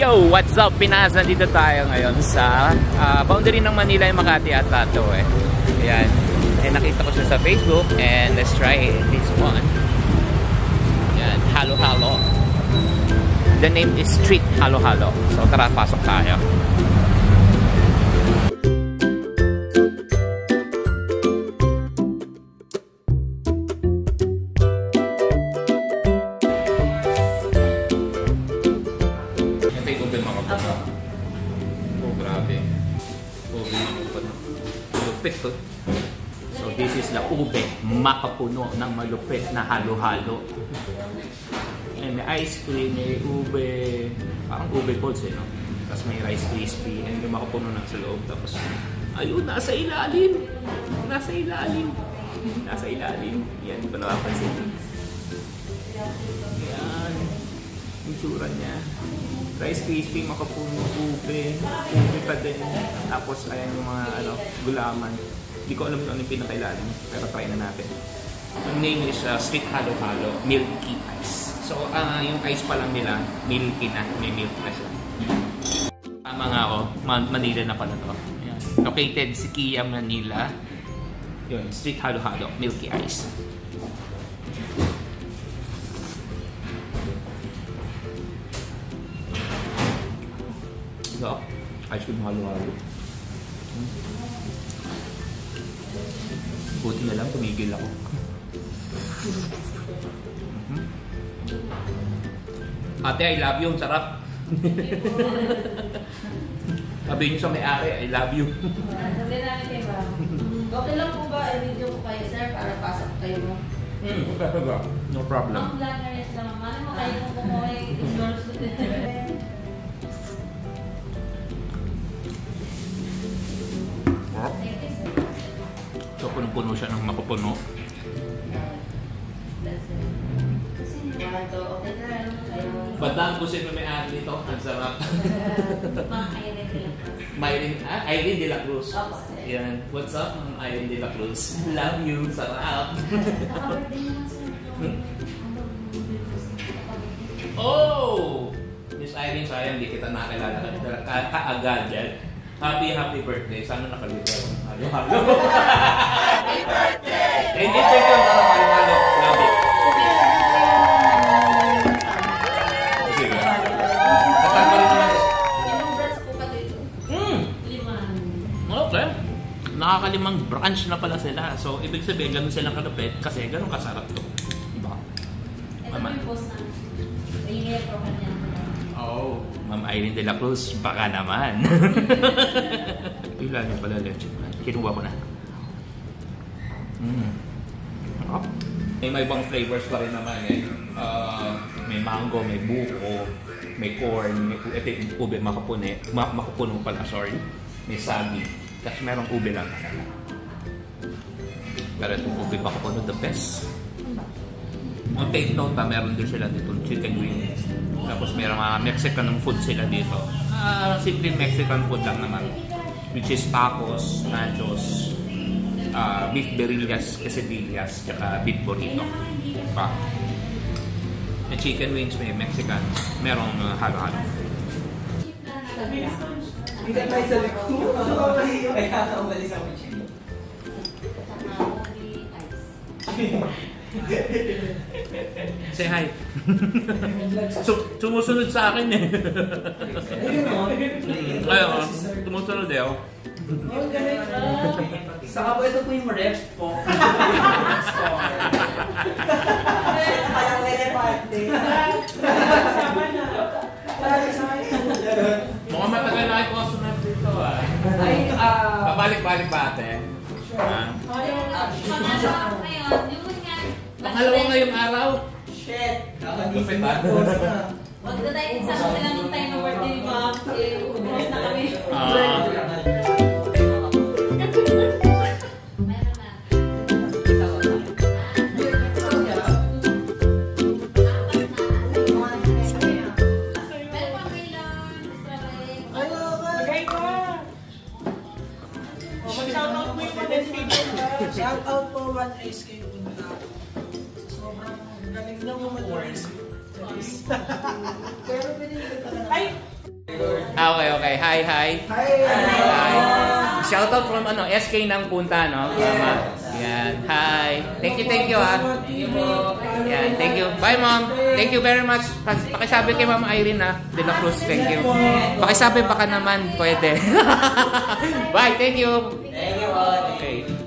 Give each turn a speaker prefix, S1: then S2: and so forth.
S1: Yo, what's up Pinas? Nandito tayo ngayon sa uh, boundary ng Manila yung Makati at Tato eh. Ayan. Eh, nakita ko siya sa Facebook and let's try this one. Ayan, Halo Halo. The name is Street Halo Halo. So tara, pasok tayo. Malupit to. So this is the ube, makapuno ng malupit na halo-halo. And may ice cream, may ube, parang ube balls eh, no? Tapos may rice crispy, and yung makapuno ng sa loob. Tapos, ayun, nasa ilalim! Nasa ilalim! Nasa ilalim. Yan, di ba nakapansin? Yan. Yung tsura niya. Rice crispy, makapuno, ube, ube pa din. Tapos, ayan yung mga ano, gulaman. Hindi ko alam kung ano yung pinakailalim, pero try na natin. Ang name is uh, Sweet Halo Halo Milky Ice. So, uh, yung ice pa lang nila, milky na. May milk na siya. Tama nga ako, Man Manila na pala to. Ayan. Located si Kia, Manila. Yun, Sweet Halo Halo Milky Ice. Cream halo-halo. Hmm. Buti na lang, tumigil ako. Mm-hmm. Ate, I love you. Ang sarap. Sabi niyo sa may-ari, I love you.
S2: Sabi namin kay ba? Okay lang po ba i-video ko kayo, sir, para pasok kayo mo?
S1: Hmm, ba? No problem.
S2: Ang vloggeress naman. Mali mo kayo kung kumuha endorse
S1: punong-puno siya ng mapupuno. Bataan ko sino may ari dito. Ang sarap. Myrin, ah, Irene De La Cruz. Yan. What's up, Ma'am Irene De La Cruz? Love you. Sarap. hmm? Oh! Miss Irene, sayang, hindi kita nakilala. Ka kaagad yan. Happy, happy birthday. Sana nakalito. Halo, halo. Nakakalimang branch na pala sila. So, ibig sabihin, ganun silang kalupit kasi ganun kasarap to. Diba?
S2: Ito po yung post na. Ingay po kanya.
S1: Oh. Ma'am Irene De La Cruz, baka naman. Yung pala leche plan. Kinuha ko na. Mm. Oh. May may ibang flavors pa rin naman eh. Uh, may mango, may buko, may corn, may ito yung ube makapune, ma makapuno pala, sorry. May sabi. Kasi merong ube lang. Pero itong ube makapuno, the best. On take note pa, meron din sila dito chicken wings. Tapos may mga Mexican food sila dito. Ah, simple Mexican food lang naman. Which is tacos, nachos, uh, beef berillas, quesadillas, tsaka beef burrito. Pa. Yung chicken wings may Mexican, merong uh, halo-halo.
S3: Hindi tayo sa likod. Kaya ka umalis ako siya.
S1: Say hi. so, sumusunod sa akin eh. Ayun, tumusunod eh. Oh.
S3: Saka po ito po yung ref po elepante.
S1: Mukhang matagal na ako sunod dito ah.
S3: Ay, ah...
S1: Babalik-balik ba ate? Ah.
S2: Pangalawa ngayon, yung nga.
S1: Pangalawa ngayong araw.
S3: Shit!
S1: Lupit ah.
S2: Wag na tayo isama sila nung time ng birthday ni
S4: Shout out po One Ice kay Una. Sobrang galing na mo mag-words. Pero pinili ka na. Ay!
S1: Ah, okay, okay. Hi, hi.
S3: Hi!
S1: Hi. Shoutout from ano, SK ng Punta, no? Mama. Yan. Hi. Thank you, thank you, ah. Thank you po. Yan, thank you. Bye, mom. Thank you very much. Pakisabi kay Ma'am Irene, ah. De La Cruz, thank you. Pakisabi baka naman, pwede. Bye, thank you.
S5: Thank you all.
S1: Okay.